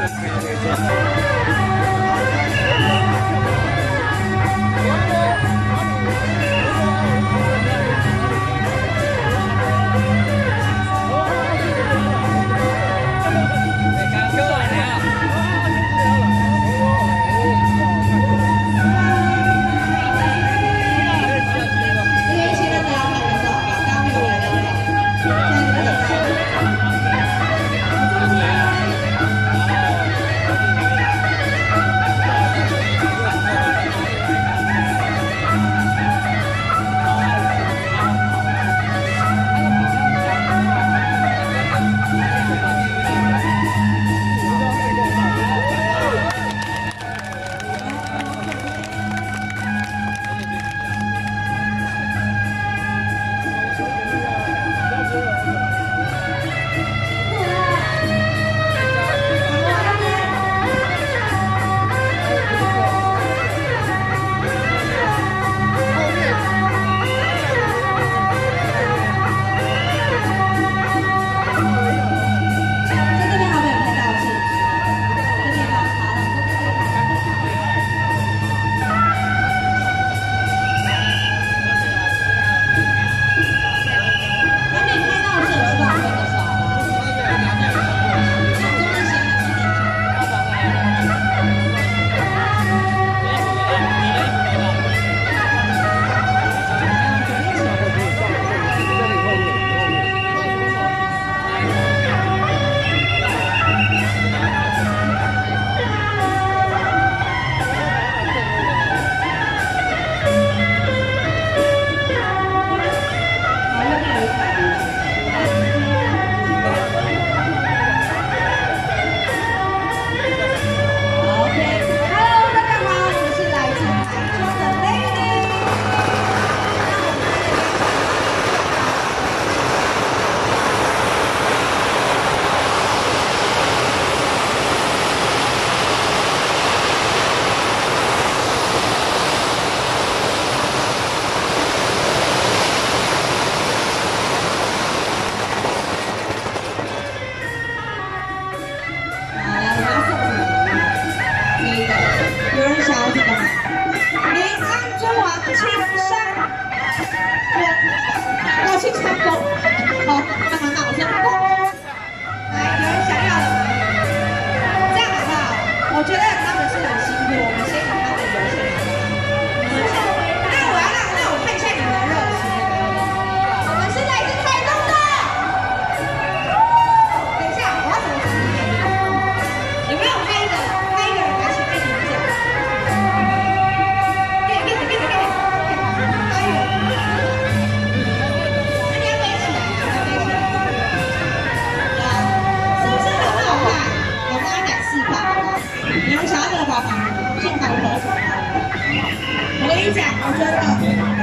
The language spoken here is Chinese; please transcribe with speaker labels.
Speaker 1: Gracias. Chief 有啥子办法？先看我，我跟你讲，我觉得。